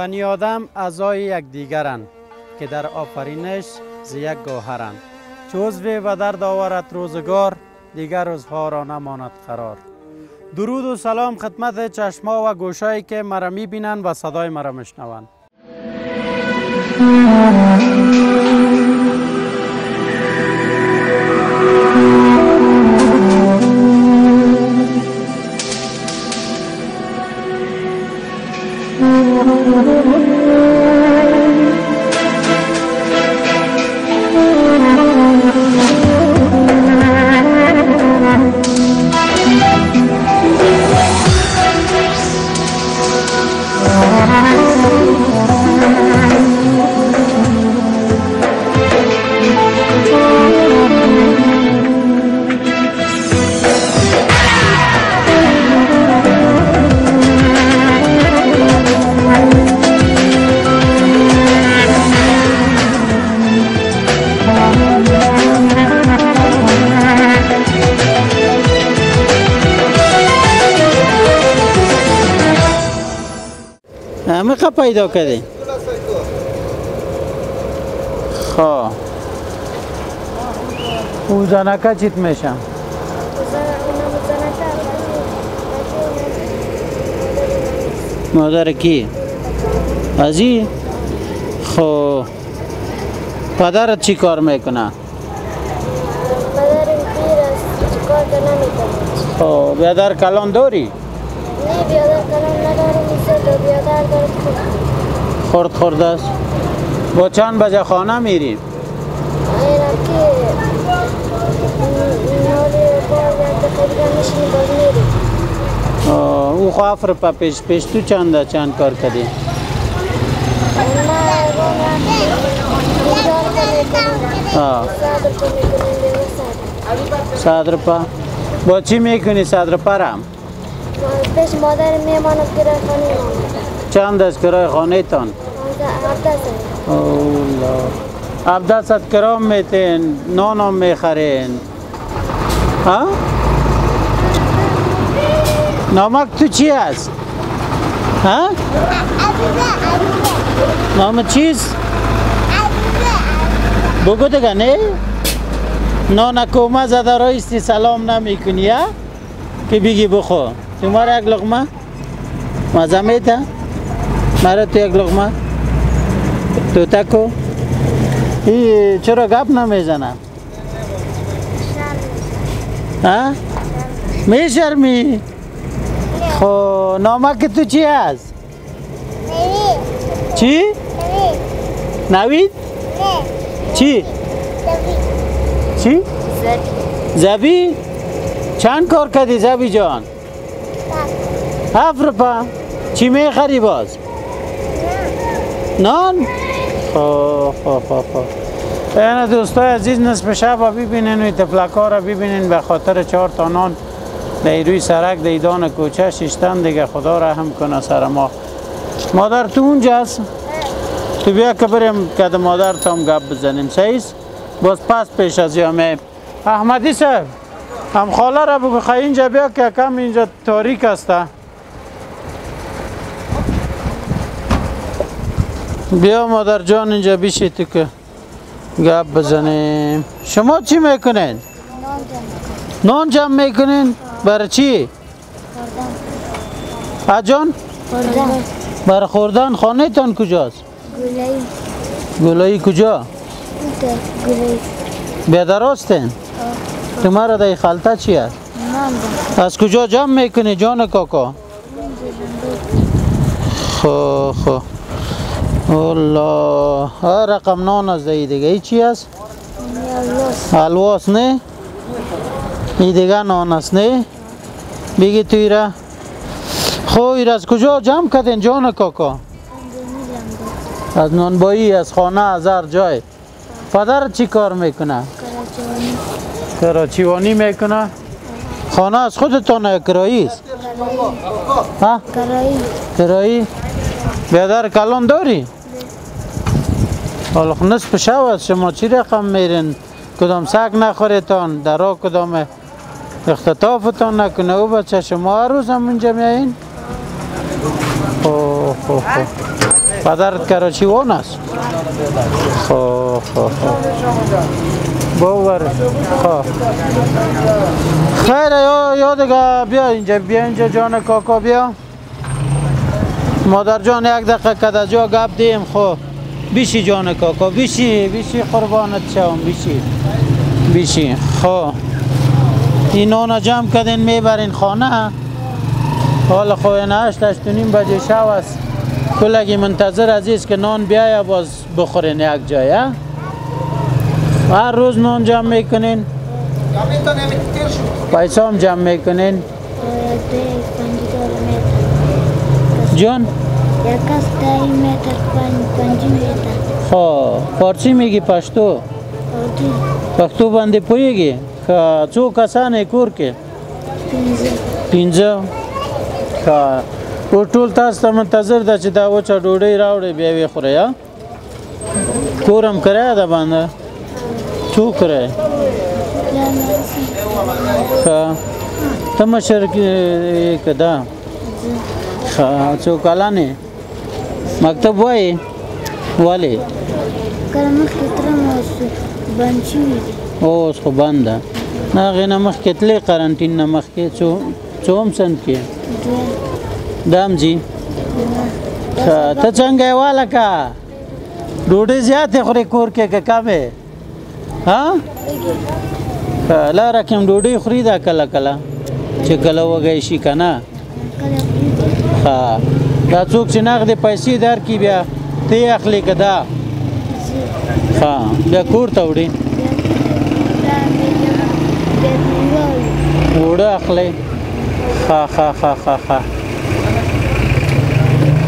بنی آدم اعضای یکدیگرند که در آفرینش ز یک گوهرند. چو عضو و درد آورد روزگار دیگر روزها را نماند قرار. درود و سلام خدمت چشما و گوشایی که مرا می‌بینند و صدای مرا میشنوند. Mm-hmm. قا پیدا کردی؟ خب. او زنکه چیت میشم؟ مادر کی؟ ازی خب. پدرت چی کار می‌کنه؟ پدرم پیر است چیکار که نمی‌کنه خب بیادر کلان داری؟ خورد خورد است. با چند بجه خانه میریم؟ او خو افر پا پیش پیش تو چند چند کار کردی؟ صد روپا با چی می‌کنی صد روپا رم؟ پیش مادر میمانم که رای خانه مانم چند از کرای خانه تان عبده ست کرام میتین نانم می‌خرین ها؟ نامک تو چی است؟ ها؟ نام چیست؟ بگو دیگه نه؟ نانکومه زده رایستی سلام نمی کنی؟ که بگی بخو مرا یک لغمه؟ مزه میته؟ مرا تو یک لغمه؟ تو تکو؟ ای چرا گپ نمی‌زنم؟ ها؟ میشرمی؟ خب نامک تو چی هست؟ چی؟ نوید؟ چی؟ چی؟ زبی؟ چند کار کردی زبی جان؟ هفت روپا چی می‌خری باز؟ نان؟ خب خب خب این دوستای عزیز نصف شب ببینین و تفلکا را ببینین به خاطر چهار تا نان در روی سرک دیدان کوچه ششتن دیگه خدا رحم کنه سر ما مادر تو اونجاست؟ تو بیا که بریم که مادر تا هم گپ بزنیم سیست؟ باز پس پیش از یامه احمدی صاحب هم خاله را بگو خواهی اینجا بیا که کم اینجا تاریک است بیا مادر جان اینجا بیشی تو که گپ بزنیم شما چی می‌کنین؟ نان جمع می‌کنین؟ برای چی؟ جان؟ خوردن برای خوردن خانه تان کجاست؟ گلایی گلایی کجا؟ گلایی بیادراستین؟ تو مرا در خلطه چی؟ نام از کجا جمع می‌کنی جان کاکا؟ خو خو الله ها رقم نان از دیگه ای چی است؟ الواس نه؟ ای دیگه نان است نه؟ بگی توی را خو از کجا جمع کردین جان کاکا؟ از نانبایی از خانه از هر جای پدر چی کار می‌کنه؟ کراچیوانی می‌کنه؟ خانه از خودتان کرایی است؟ کرایی کرایی؟ بیادر کلان داری؟ حالا خب نصف شب است شما چی رقم میرین؟ کدام سگ نخوریتان؟ درا کدام اختطافتان نکنه او بچه شما هر روز هم اینجا میایین؟ خب خب پدرت کراچیوان است خب خب خب باور خب. خیر یا یا دیگه بیا اینجا بیا اینجا جان کاکا بیا. مادر جان یک دقیقه کده جا گپ دیم خب. بیشی جان کاکا بیشی بیشی قربانت شوم بیشی. بیشی خب. این نان جمع کردین می‌برین خانه؟ خب این هشت هشت و نیم بجه شو است. کلگی منتظر عزیز که نان بیایه باز بخورین یک جای ها؟ هر روز نان جمع می‌کنین. پیسه هم جمع می‌کنین. جان؟ یک کس دهی متر پنج پنج متر خب فارسی میگی پشتو. پښتو باندې پوهیږي که څو کسان کور کې پنځه ښه او ټول تاسو منتظر ده چې دا وچه ډوډۍ راوړې بیا خورئ ها؟ کور کرایه ده باندې شکر ہے ته مشر کې کدا څو کاله نه مکتب وای والے کله مخ کې تر مو بند شي اوس خو بند ده. نه غنه مخ کې تلې قرنټین نه مخ کې څو څوم سن کې؟ دام جی ته څنګه والا کا ډوډۍ زیاته خوري کور کې کمه ها؟ لار کې ډوډۍ خوري دا کله کله چې کله وږی شي کنه ها دا څوک چې نغدي پیسې در کی بیا ته اخلي کدا ها بیا کور ته وړي. وړه اخلي. ها ها ها ها ها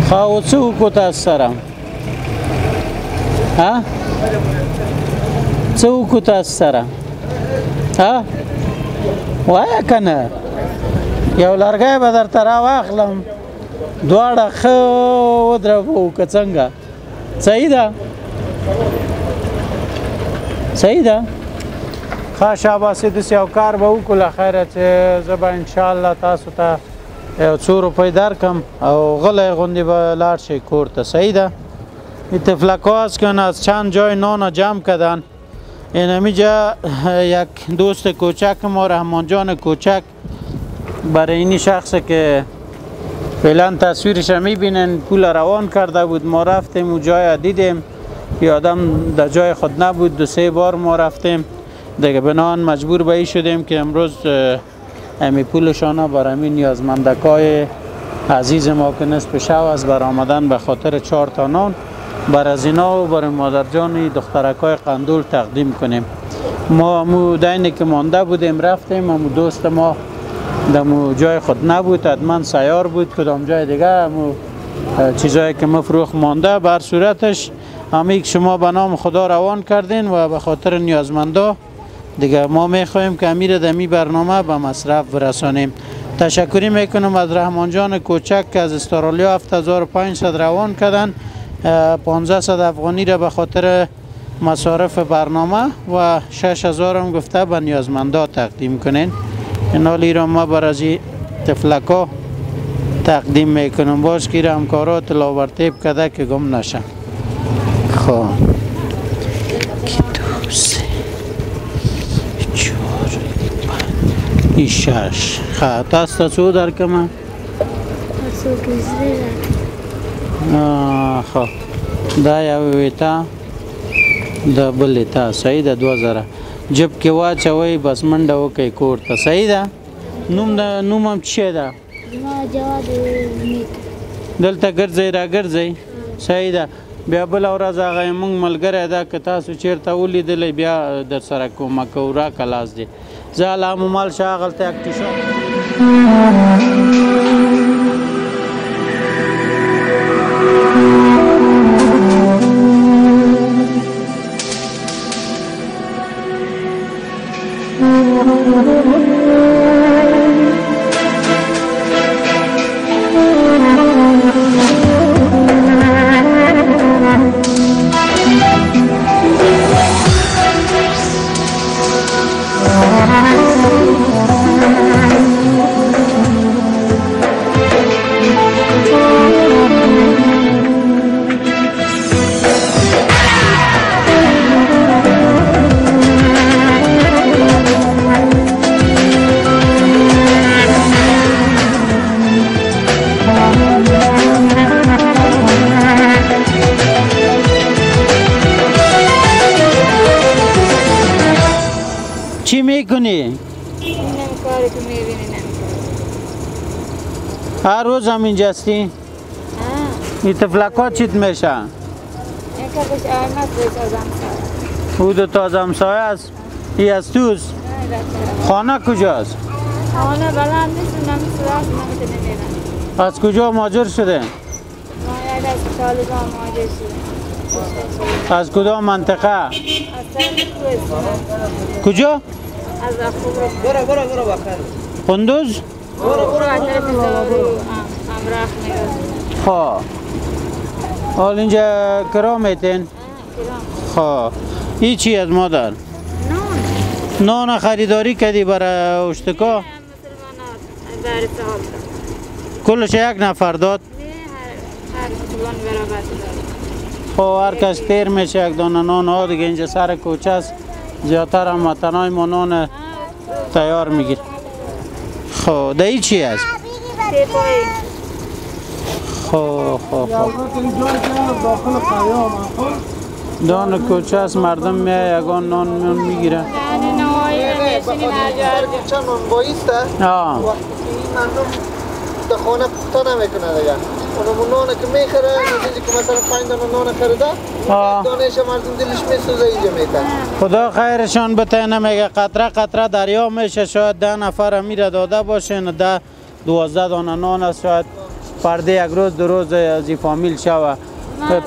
خاو څو کو تاسو سره؟ ها؟ څه وکړو تاسو سره؟ ها؟ وایه که نه؟ یو لرګی به درته راواخلم. دواړه ښه ودربو که څنګه؟ صحیح ده صحیح ده ښه شاباسي داسې یو کار به وکړو. خیره چې زه به انشاءالله تاسو ته یو څو روپۍ درکم او غلی غوندې به لاړ شئ کور ته. صحیح ده اتفلاکاز کن از چند جای نان جمع کردن این همیجا یک دوست کوچک ما رحمان جان کوچک برای این شخص که فعلا تصویرش می‌بینن پول روان کرده بود ما رفتیم و جای دیدیم آدم در جای خود نبود دو سه بار ما رفتیم دیگه بنان مجبور به شدیم که امروز امی پولشان برای همین نیازمندکای عزیز ما که نصف شو است بر آمدن به خاطر چهار تا نان بر از اینا و بر مادر جان دخترکای قندول تقدیم کنیم. ما مو دینی که مانده بودیم رفتیم. امو دوست ما دمو جای خود نبود. حتما سیار بود. کدام جای دیگه؟ مو چیزایی که مفروخ مانده. بر صورتش همی که شما به نام خدا روان کردین و به خاطر نیازمندا دیگه ما می‌خواهیم که امیر دمی برنامه به مصرف برسانیم. تشکری می‌کنم از رحمان جان کوچک که از استرالیا 7500 روان کردن. 1500 افغانی را به خاطر مصارف برنامه و 6000 هم گفته به نیازمندا تقدیم کنین. این حالی را ما بر از تفلکا تقدیم می‌کنم. باز که همکارات لاورتیب کده که گم نشن خب. کی دو سه چهار پنج این شش. خب تاسو ته څو درکمه. څوک زده آه، خب. دا یو ویتا د بلې تا صحیح ده دوه زره. جب کې واچوي بس منډه وکړئ کور ته. صحیح ده نوم د نوم هم څه ده؟ دلته ګرځئ را ګرځئ صحیح ده بیا بل ورځ هغه مونږ ملګری ده که تاسو چیرته ولیدلی بیا در سره کومک کوو را کلاس دی زه علامه مال شاه هغلته 啊。هر روز هم اینجا هستی؟ این تفلکا چیت میشه؟ این که بش آمد بش از امسال او دو تازه همسایه است. ای از توست. خانه کجاست؟ خانه بلند نیست نمی‌تونه از کجا ماجر شده؟ ما یک از کدام منطقه؟ از کجا؟ از اخوبر برو برو از طرف امرخ میگه خب. حال اینجا کرا میتین کرام خب. ای چی از مادر؟ نون نان خریداری کردی برای اشتکا؟ کلش یک نفر داد؟ خب هر کس تیر میشه یک دانه نان ها دیگه اینجا سر کوچه است. زیادتر هم وطنهای ما نان تیار میگیر. خب ده ای چی است تیپایی خب خب خب. دان کوچه است مردم میای یگان نان میان می‌گیره. چند نان بایسته آه. مردم در خانه پخته نمی‌کنه دیگه. آه. دانش مردم دلش میسوزه اینجا میتن خدا خیرشان بته نمیگه قطره قطره دریا میشه شاید ده نفر میره داده باشین ده دوازده دانه نان است شاید پرده یک روز دو روز از این فامیل شوه.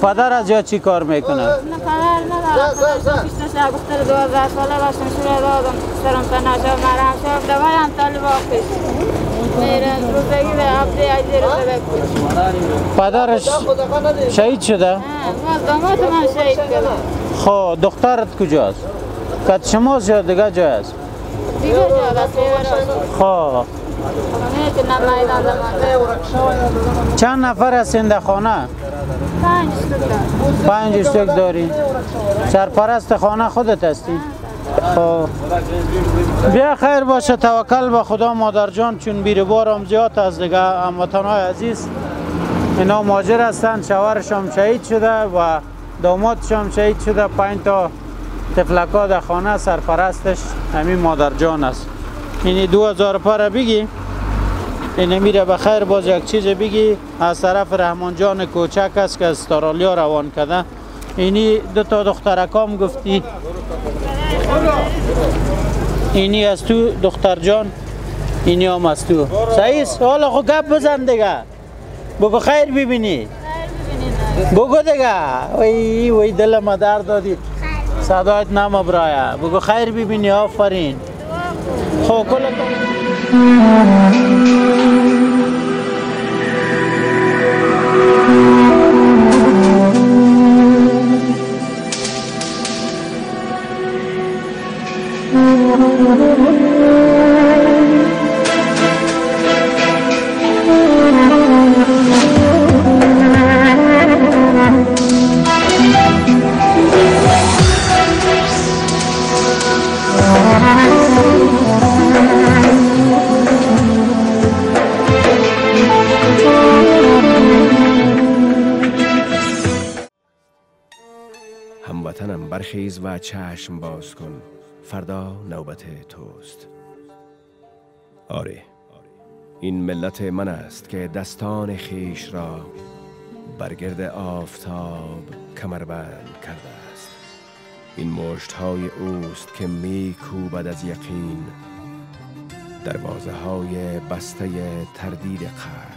پدر از جا چی کار می‌کنه؟ نه قرار ندارم شب بختر دوازده ساله داشتم شروع دادم سرم تناشا مرهم شب دوای هم طالب آخیش پدرش شهید شده؟ من شهید خب دخترت کجاست؟ کت شماست یا دیگه جای است؟ دیگه جا خب. دمان چند نفر هستین در خانه؟ پنج اشتک داری؟ سرپرست خانه خودت هستی؟ خب. بیا خیر باشه توکل به خدا مادر جان چون بیر بارم زیاد از دیگه هموطنهای عزیز. اینا ماجر هستند شوهرشان شهید شده و دامادشان شهید شده. پنج تا تفلکا در خانه سرپرستش همین مادر جان است. اینی دو هزار پر بگی. این میره به خیر باز یک چیز بگی. از طرف رحمان جان کوچک است که از استرالیا روان کرده اینی دو تا دخترکام گفتی. اینی از تو دختر جان. اینی هم از تو. است؟ حالا خب گپ بزن دیگه. بگو خیر ببینی. بگو دیگه. وی وی دل ما درد دادی. صدایت نام برایه بگو خیر ببینی آفرین. خب کل هموطنم برخیز و چشم باز کن. فردا نوبت توست. آره این ملت من است که دستان خیش را برگرد آفتاب کمربند کرده است. این مشت های اوست که می کوبد از یقین دروازه های بسته تردید قلب